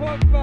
Erfolg.